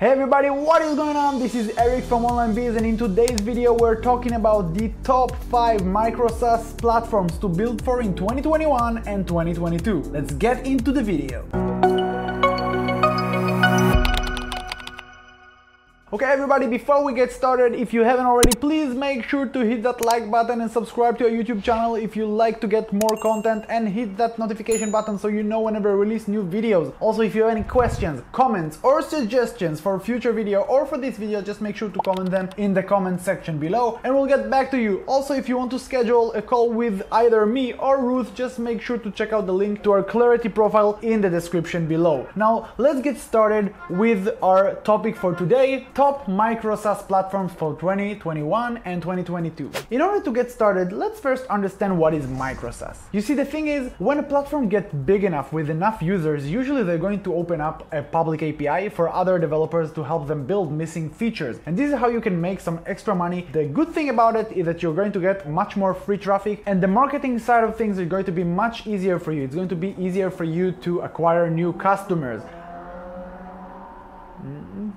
Hey everybody, what is going on? This is Eric from Online Biz and in today's video we're talking about the top 5 micro SaaS platforms to build for in 2021 and 2022. Let's get into the video. Okay everybody, before we get started, if you haven't already, please make sure to hit that like button and subscribe to our YouTube channel if you like to get more content and hit that notification button so you know whenever I release new videos. Also, if you have any questions, comments or suggestions for future video or for this video, just make sure to comment them in the comment section below and we'll get back to you. Also, if you want to schedule a call with either me or Ruth, just make sure to check out the link to our Clarity profile in the description below. Now, let's get started with our topic for today top micro SaaS platforms for 2021 and 2022. In order to get started, let's first understand what is micro SaaS. You see, the thing is, when a platform gets big enough with enough users, usually they're going to open up a public API for other developers to help them build missing features. And this is how you can make some extra money. The good thing about it is that you're going to get much more free traffic and the marketing side of things is going to be much easier for you. It's going to be easier for you to acquire new customers. Mm-hmm.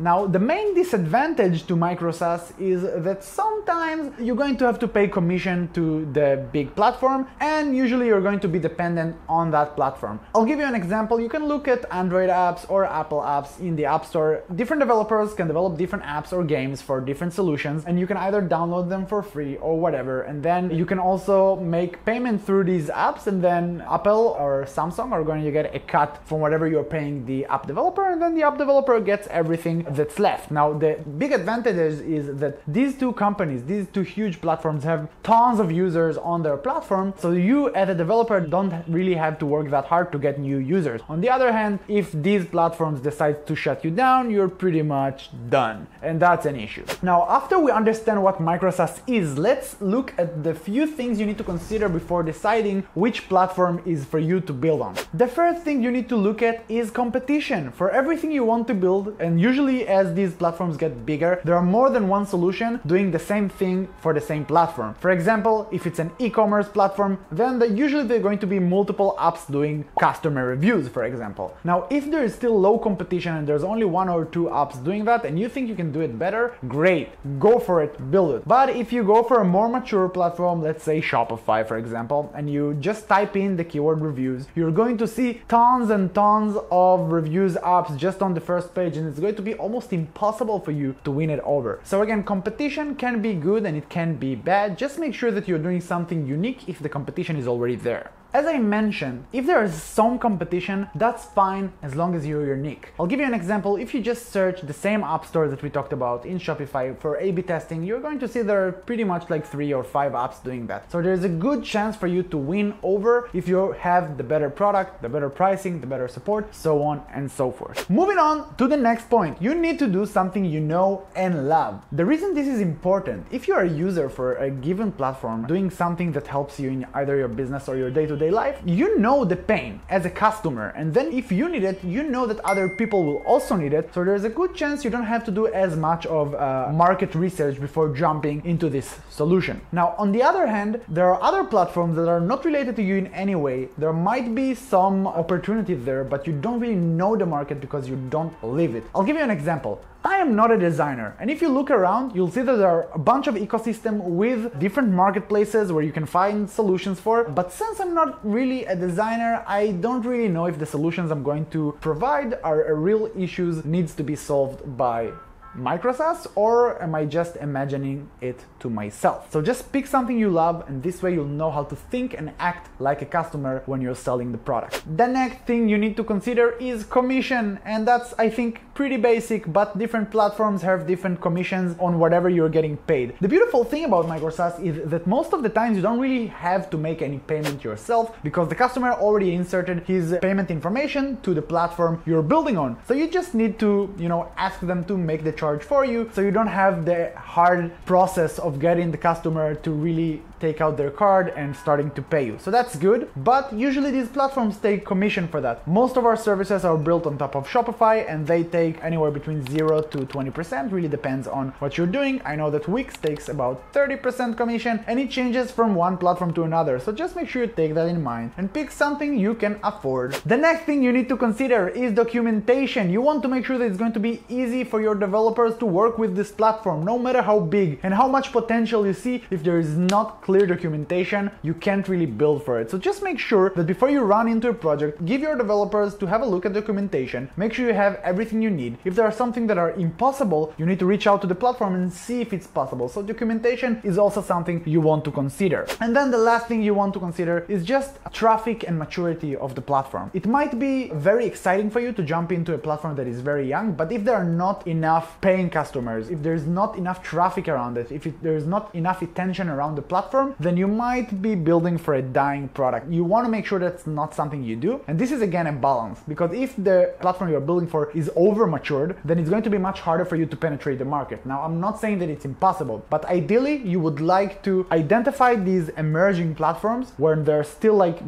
Now, the main disadvantage to micro SaaS is that sometimes you're going to have to pay commission to the big platform, and usually you're going to be dependent on that platform. I'll give you an example. You can look at Android apps or Apple apps in the App Store. Different developers can develop different apps or games for different solutions, and you can either download them for free or whatever. And then you can also make payment through these apps, and then Apple or Samsung are going to get a cut from whatever you're paying the app developer, and then the app developer gets everything that's left. Now, the big advantage is, that these two companies, these two huge platforms have tons of users on their platform. So you as a developer don't really have to work that hard to get new users. On the other hand, if these platforms decide to shut you down, you're pretty much done. And that's an issue. Now, after we understand what MicroSaaS is, let's look at the few things you need to consider before deciding which platform is for you to build on. The first thing you need to look at is competition. For everything you want to build, and usually as these platforms get bigger, there are more than one solution doing the same thing for the same platform. For example, if it's an e-commerce platform, then the, usually there are going to be multiple apps doing customer reviews, for example. Now, if there is still low competition and there's only one or two apps doing that and you think you can do it better, great, go for it, build it. But if you go for a more mature platform, let's say Shopify, for example, and you just type in the keyword reviews, you're going to see tons and tons of reviews apps just on the first page and it's going to be almost impossible for you to win it over. So again, competition can be good and it can be bad. Just make sure that you're doing something unique if the competition is already there. As I mentioned, if there is some competition, that's fine as long as you're unique. I'll give you an example. If you just search the same app store that we talked about in Shopify for A-B testing, you're going to see there are pretty much like three or five apps doing that. So there's a good chance for you to win over if you have the better product, the better pricing, the better support, so on and so forth. Moving on to the next point, you need to do something you know and love. The reason this is important, if you're a user for a given platform, doing something that helps you in either your business or your day-to-day day life, you know the pain as a customer. And then if you need it, you know that other people will also need it. So there's a good chance you don't have to do as much of uh, market research before jumping into this solution. Now, on the other hand, there are other platforms that are not related to you in any way. There might be some opportunities there, but you don't really know the market because you don't live it. I'll give you an example. I am not a designer, and if you look around, you'll see that there are a bunch of ecosystem with different marketplaces where you can find solutions for. But since I'm not really a designer, I don't really know if the solutions I'm going to provide are real issues needs to be solved by MicroSaaS or am I just imagining it to myself? So just pick something you love and this way you'll know how to think and act like a customer when you're selling the product. The next thing you need to consider is commission and that's I think pretty basic but different platforms have different commissions on whatever you're getting paid. The beautiful thing about MicroSaaS is that most of the times you don't really have to make any payment yourself because the customer already inserted his payment information to the platform you're building on. So you just need to, you know, ask them to make the charge for you so you don't have the hard process of getting the customer to really take out their card and starting to pay you. So that's good, but usually these platforms take commission for that. Most of our services are built on top of Shopify and they take anywhere between 0 to 20%, really depends on what you're doing. I know that Wix takes about 30% commission and it changes from one platform to another. So just make sure you take that in mind and pick something you can afford. The next thing you need to consider is documentation. You want to make sure that it's going to be easy for your developers to work with this platform, no matter how big and how much potential you see. If there is not clear documentation, you can't really build for it. So just make sure that before you run into a project, give your developers to have a look at documentation, make sure you have everything you need. If there are something that are impossible, you need to reach out to the platform and see if it's possible. So documentation is also something you want to consider. And then the last thing you want to consider is just traffic and maturity of the platform. It might be very exciting for you to jump into a platform that is very young, but if there are not enough paying customers, if there's not enough traffic around it, if it, there's not enough attention around the platform, then you might be building for a dying product. You want to make sure that's not something you do. And this is again a balance because if the platform you're building for is over matured, then it's going to be much harder for you to penetrate the market. Now, I'm not saying that it's impossible, but ideally, you would like to identify these emerging platforms where they're still like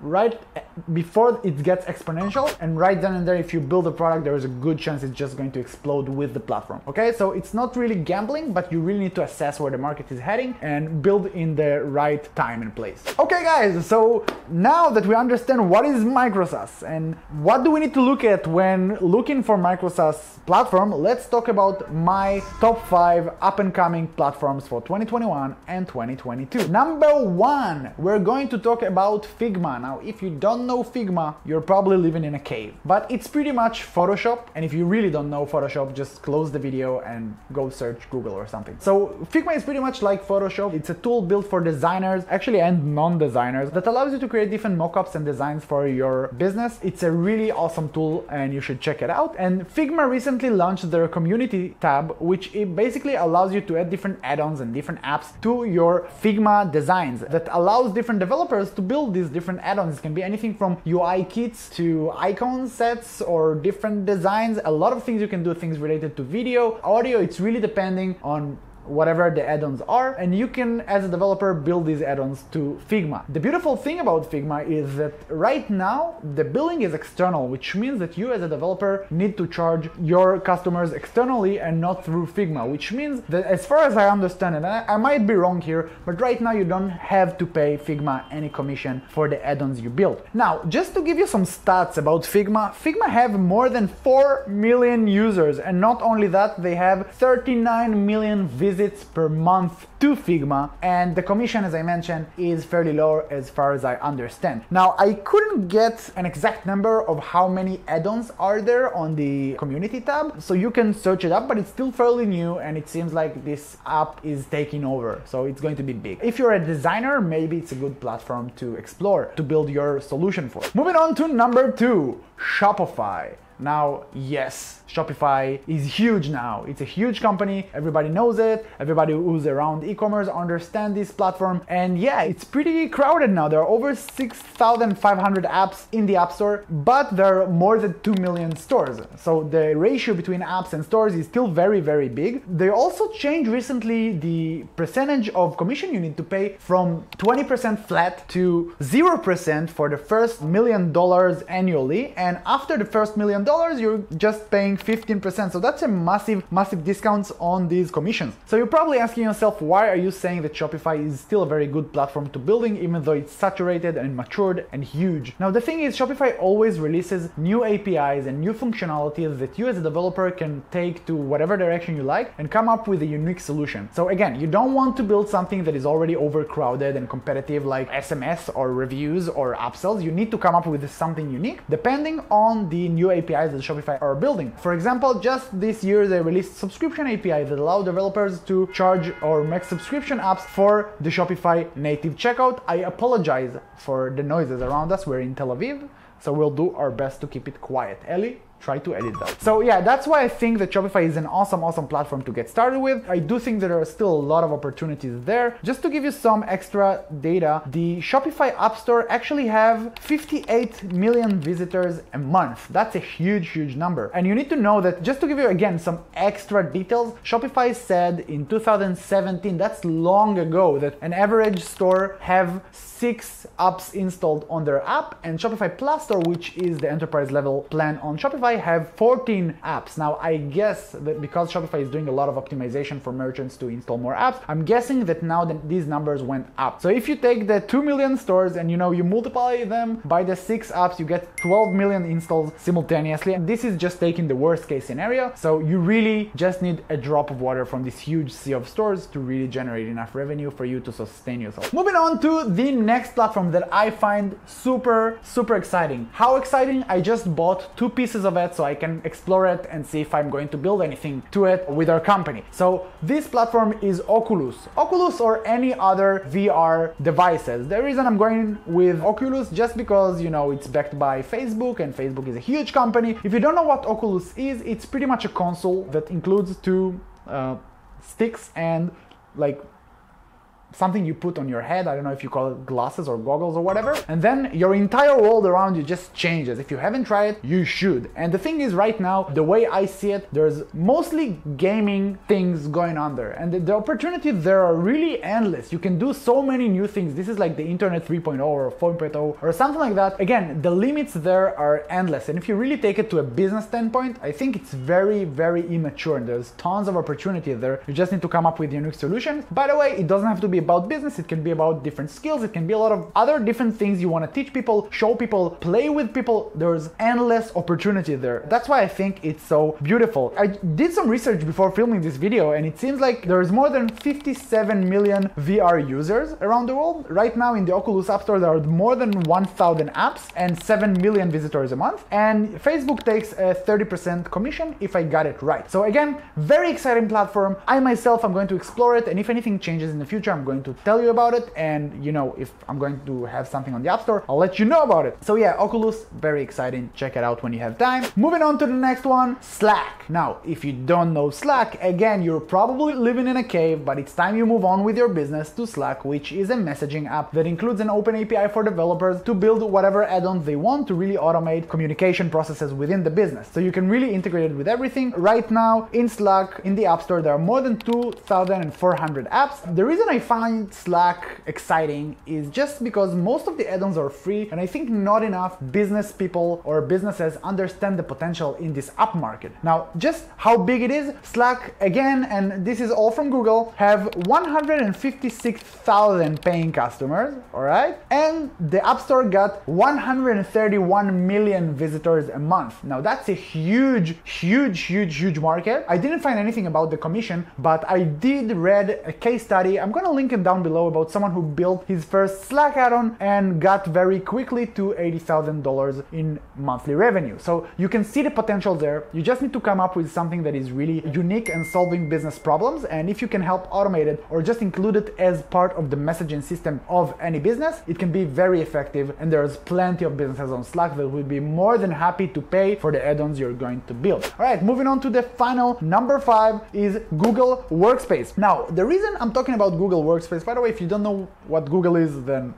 right before it gets exponential and right then and there if you build a product there is a good chance it's just going to explode with the platform okay? So it's not really gambling but you really need to assess where the market is heading and build in the right time and place. Okay guys so now that we understand what is MicroSaaS and what do we need to look at when looking for MicroSaaS platform let's talk about my top five up and coming platforms for 2021 and 2022 number one we're going to talk about figma now, if you don't know Figma, you're probably living in a cave. But it's pretty much Photoshop, and if you really don't know Photoshop, just close the video and go search Google or something. So Figma is pretty much like Photoshop. It's a tool built for designers, actually and non-designers, that allows you to create different mockups and designs for your business. It's a really awesome tool and you should check it out. And Figma recently launched their community tab, which it basically allows you to add different add-ons and different apps to your Figma designs that allows different developers to build these different add add-ons. It can be anything from UI kits to icon sets or different designs. A lot of things you can do, things related to video, audio. It's really depending on whatever the add-ons are and you can as a developer build these add-ons to Figma. The beautiful thing about Figma is that right now the billing is external which means that you as a developer need to charge your customers externally and not through Figma which means that as far as I understand it, and I, might be wrong here but right now you don't have to pay Figma any commission for the add-ons you build. Now just to give you some stats about Figma, Figma have more than 4 million users and not only that they have 39 million visitors visits per month to Figma, and the commission, as I mentioned, is fairly low as far as I understand. Now, I couldn't get an exact number of how many add-ons are there on the community tab, so you can search it up, but it's still fairly new, and it seems like this app is taking over, so it's going to be big. If you're a designer, maybe it's a good platform to explore to build your solution for. Moving on to number two, Shopify. Now, yes, Shopify is huge now. It's a huge company. Everybody knows it. Everybody who's around e-commerce understand this platform. And yeah, it's pretty crowded now. There are over 6,500 apps in the App Store, but there are more than 2 million stores. So the ratio between apps and stores is still very, very big. They also changed recently the percentage of commission you need to pay from 20% flat to 0% for the first million dollars annually. And after the first million dollars, you're just paying 15%. So that's a massive, massive discounts on these commissions. So you're probably asking yourself, why are you saying that Shopify is still a very good platform to building, even though it's saturated and matured and huge? Now, the thing is, Shopify always releases new APIs and new functionalities that you as a developer can take to whatever direction you like and come up with a unique solution. So again, you don't want to build something that is already overcrowded and competitive like SMS or reviews or upsells. You need to come up with something unique depending on the new API APIs that Shopify are building. For example, just this year they released subscription API that allow developers to charge or make subscription apps for the Shopify native checkout. I apologize for the noises around us. We're in Tel Aviv, so we'll do our best to keep it quiet. Ellie? Try to edit that. So yeah, that's why I think that Shopify is an awesome, awesome platform to get started with. I do think there are still a lot of opportunities there. Just to give you some extra data, the Shopify App Store actually have 58 million visitors a month. That's a huge, huge number. And you need to know that just to give you again some extra details, Shopify said in 2017, that's long ago, that an average store have six apps installed on their app and Shopify Plus Store, which is the enterprise level plan on Shopify, have 14 apps. Now, I guess that because Shopify is doing a lot of optimization for merchants to install more apps, I'm guessing that now that these numbers went up. So if you take the 2 million stores and you know you multiply them by the six apps, you get 12 million installs simultaneously. And this is just taking the worst case scenario. So you really just need a drop of water from this huge sea of stores to really generate enough revenue for you to sustain yourself. Moving on to the next platform that I find super, super exciting. How exciting? I just bought two pieces of it so I can explore it and see if I'm going to build anything to it with our company. So this platform is Oculus. Oculus or any other VR devices. The reason I'm going with Oculus just because, you know, it's backed by Facebook and Facebook is a huge company. If you don't know what Oculus is, it's pretty much a console that includes two uh, sticks and like something you put on your head. I don't know if you call it glasses or goggles or whatever. And then your entire world around you just changes. If you haven't tried it, you should. And the thing is, right now, the way I see it, there's mostly gaming things going on there. And the, the opportunities there are really endless. You can do so many new things. This is like the internet 3.0 or 4.0 or something like that. Again, the limits there are endless. And if you really take it to a business standpoint, I think it's very, very immature. And there's tons of opportunity there. You just need to come up with your unique solutions. By the way, it doesn't have to be about business, it can be about different skills, it can be a lot of other different things you want to teach people, show people, play with people. There's endless opportunity there. That's why I think it's so beautiful. I did some research before filming this video and it seems like there's more than 57 million VR users around the world. Right now in the Oculus App Store there are more than 1000 apps and 7 million visitors a month and Facebook takes a 30% commission if I got it right. So again, very exciting platform. I myself am going to explore it and if anything changes in the future I'm going to tell you about it. And you know, if I'm going to have something on the App Store, I'll let you know about it. So yeah, Oculus, very exciting. Check it out when you have time. Moving on to the next one, Slack. Now, if you don't know Slack, again, you're probably living in a cave, but it's time you move on with your business to Slack, which is a messaging app that includes an open API for developers to build whatever add-ons they want to really automate communication processes within the business. So you can really integrate it with everything. Right now, in Slack, in the App Store, there are more than 2,400 apps. The reason I find Slack exciting is just because most of the add-ons are free and I think not enough business people or businesses understand the potential in this app market. Now, just how big it is, Slack again, and this is all from Google, have 156,000 paying customers, all right? And the App Store got 131 million visitors a month. Now, that's a huge, huge, huge, huge market. I didn't find anything about the commission, but I did read a case study. I'm gonna link it down below about someone who built his first Slack add-on and got very quickly to $80,000 in monthly revenue. So you can see the potential there. You just need to come up with something that is really unique and solving business problems. And if you can help automate it or just include it as part of the messaging system of any business, it can be very effective. And there's plenty of businesses on Slack that will be more than happy to pay for the add-ons you're going to build. All right, moving on to the final number five is Google Workspace. Now, the reason I'm talking about Google Workspace by the way, if you don't know what Google is, then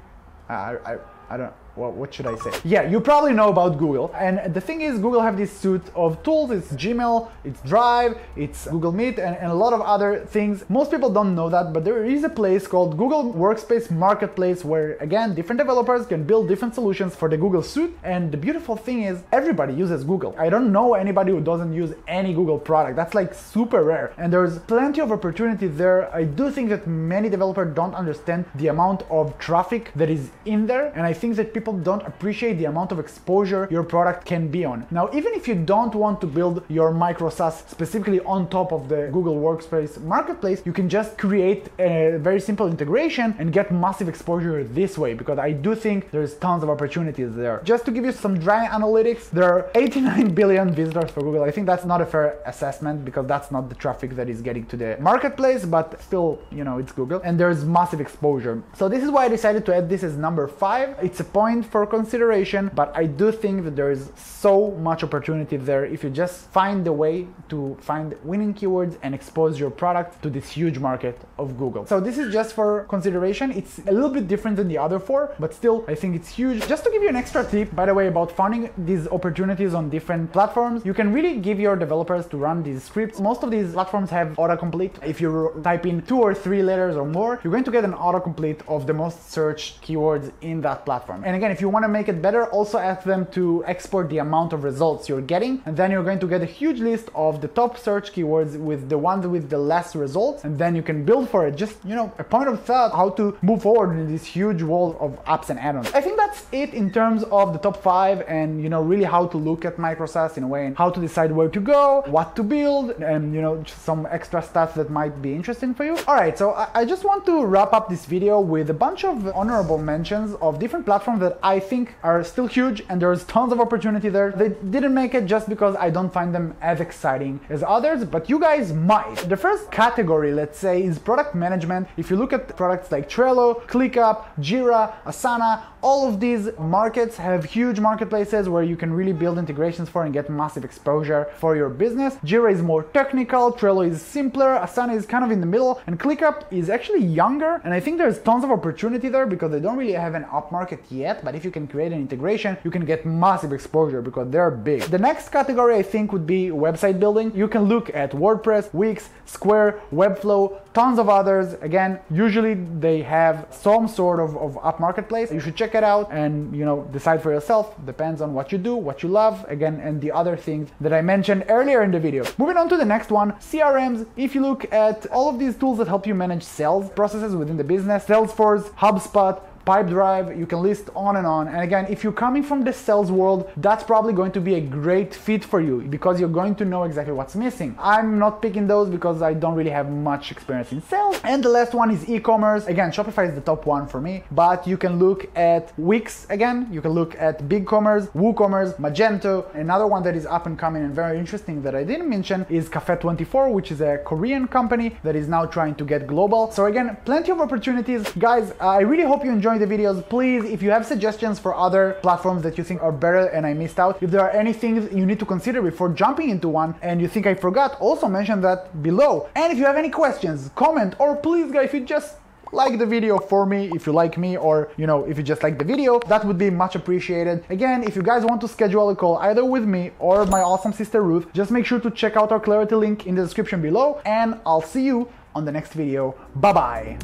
I, I, I don't what should I say? Yeah, you probably know about Google. And the thing is, Google have this suite of tools. It's Gmail, it's Drive, it's Google Meet, and, and, a lot of other things. Most people don't know that, but there is a place called Google Workspace Marketplace where, again, different developers can build different solutions for the Google suite. And the beautiful thing is, everybody uses Google. I don't know anybody who doesn't use any Google product. That's like super rare. And there's plenty of opportunity there. I do think that many developers don't understand the amount of traffic that is in there. And I think that people people don't appreciate the amount of exposure your product can be on. Now, even if you don't want to build your micro SaaS specifically on top of the Google Workspace marketplace, you can just create a very simple integration and get massive exposure this way because I do think there's tons of opportunities there. Just to give you some dry analytics, there are 89 billion visitors for Google. I think that's not a fair assessment because that's not the traffic that is getting to the marketplace, but still, you know, it's Google and there's massive exposure. So this is why I decided to add this as number five. It's a point point for consideration, but I do think that there is so much opportunity there if you just find the way to find winning keywords and expose your product to this huge market of Google. So this is just for consideration. It's a little bit different than the other four, but still I think it's huge. Just to give you an extra tip, by the way, about finding these opportunities on different platforms, you can really give your developers to run these scripts. Most of these platforms have autocomplete. If you type in two or three letters or more, you're going to get an autocomplete of the most searched keywords in that platform. And again, if you want to make it better, also ask them to export the amount of results you're getting, and then you're going to get a huge list of the top search keywords with the ones with the less results, and then you can build for it. Just, you know, a point of thought how to move forward in this huge world of apps and add-ons. I think that's it in terms of the top five and, you know, really how to look at MicroSaaS in a way and how to decide where to go, what to build, and, you know, some extra stuff that might be interesting for you. All right, so I just want to wrap up this video with a bunch of honorable mentions of different platforms that I think are still huge and there's tons of opportunity there. They didn't make it just because I don't find them as exciting as others, but you guys might. The first category, let's say, is product management. If you look at products like Trello, ClickUp, Jira, Asana, all of these markets have huge marketplaces where you can really build integrations for and get massive exposure for your business. Jira is more technical, Trello is simpler, Asana is kind of in the middle, and ClickUp is actually younger. And I think there's tons of opportunity there because they don't really have an app market yet. But if you can create an integration, you can get massive exposure because they're big. The next category I think would be website building. You can look at WordPress, Wix, Square, Webflow, tons of others. Again, usually they have some sort of, of app marketplace. You should check it out and you know decide for yourself. Depends on what you do, what you love, again, and the other things that I mentioned earlier in the video. Moving on to the next one, CRMs. If you look at all of these tools that help you manage sales processes within the business, Salesforce, HubSpot, Pipedrive, you can list on and on. And again, if you're coming from the sales world, that's probably going to be a great fit for you because you're going to know exactly what's missing. I'm not picking those because I don't really have much experience in sales. And the last one is e-commerce. Again, Shopify is the top one for me, but you can look at Wix again, you can look at BigCommerce, WooCommerce, Magento. Another one that is up and coming and very interesting that I didn't mention is Cafe24, which is a Korean company that is now trying to get global. So again, plenty of opportunities. Guys, I really hope you enjoyed the videos. Please, if you have suggestions for other platforms that you think are better and I missed out, if there are any things you need to consider before jumping into one and you think I forgot, also mention that below. And if you have any questions, comment, or please guys, if you just like the video for me if you like me or you know if you just like the video that would be much appreciated again if you guys want to schedule a call either with me or my awesome sister ruth just make sure to check out our clarity link in the description below and i'll see you on the next video bye bye